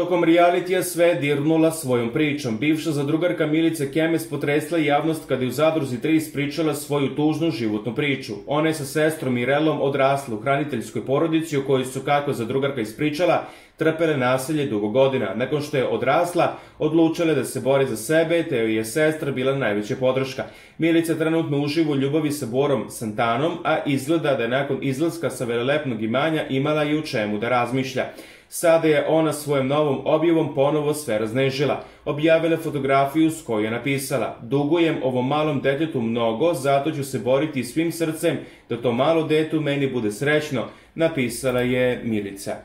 Tokom realitija sve dirnula svojom pričom. Bivša zadrugarka Milica Kemes potresla javnost kada je u Zadruzi 3 ispričala svoju tužnu životnu priču. Ona je sa sestrom Mirelom odrasla u hraniteljskoj porodici u kojoj su, kako zadrugarka ispričala, trpele nasilje dugo godina. Nakon što je odrasla, odlučila da se bori za sebe, te joj je sestra bila najveća podrška. Milica trenutno uživa u ljubavi sa Borom Santanom, a izgleda da je nakon izlaska sa velelepnog imanja imala i u čemu da razmišlja. Sada je ona svojom novom objavom ponovo sve raznežila. Objavila fotografiju s kojoj je napisala Dugujem ovom malom detetu mnogo, zato ću se boriti svim srcem da to malo detu meni bude srećno, napisala je Milica.